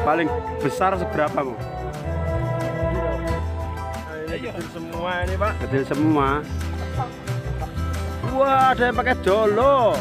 paling besar seberapa bu? Kecil semua ini pak. Kecil semua. Wah ada yang pakai jolo.